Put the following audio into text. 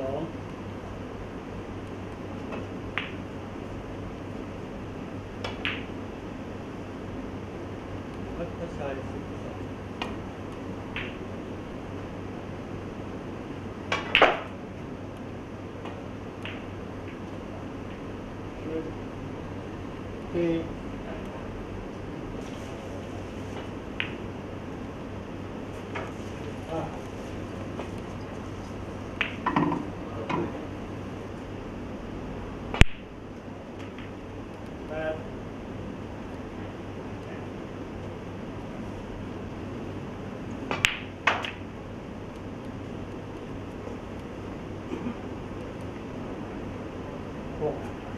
pessoal. Pode passar esse pessoal. Tem that. Cool.